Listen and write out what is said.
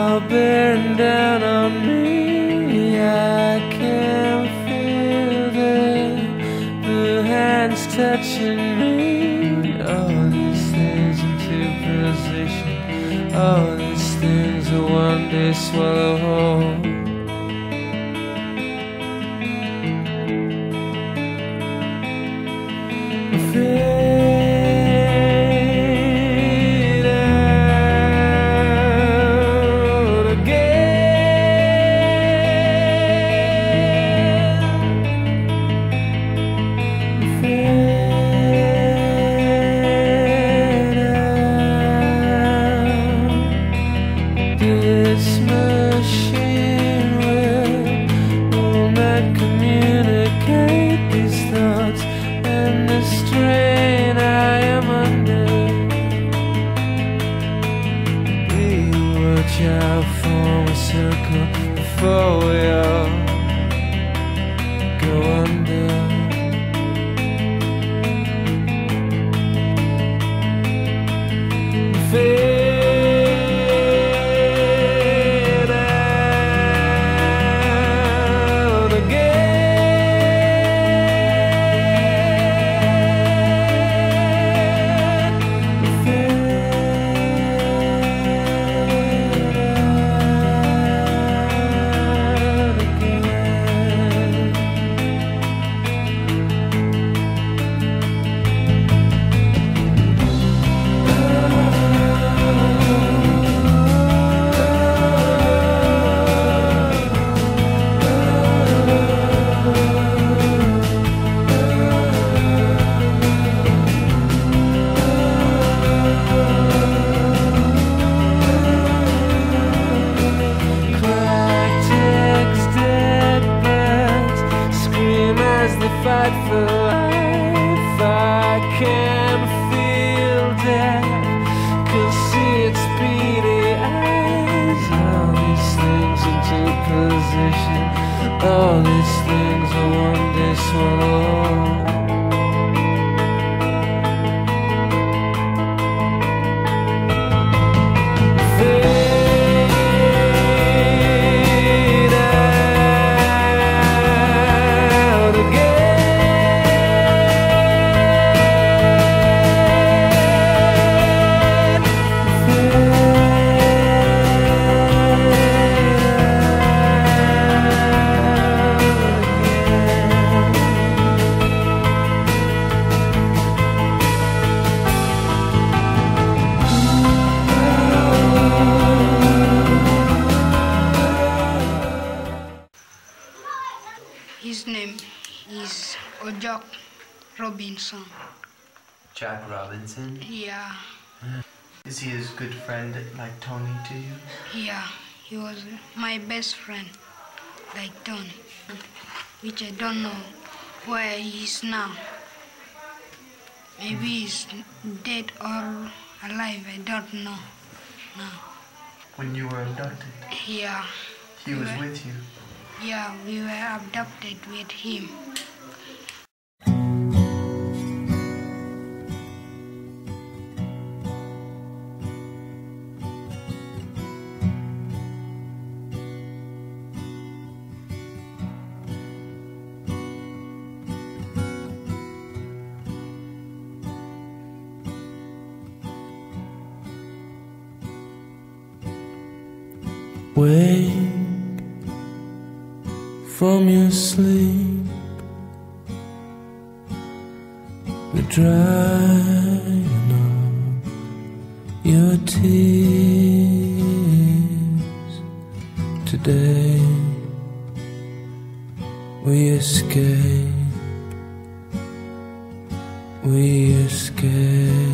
all bearing down on me. I can feel the hands touching me. All these things into position. All these things will one day swallow whole. Before we all go under. Fight for life. I can feel death, can see its beady eyes. All these things into position, all these things will one day swallow. Is Ojok Robinson. Jack Robinson. Yeah, Is he his good friend like Tony to you? yeah, he was my best friend, like Tony, which I don't know where he is now. Maybe he's dead or alive, I don't know. No. When you were abducted, Yeah, he was Yeah. with you. yeah, we were abducted with him. Wake from your sleep. The drying of your tears. Today we escape. We escape.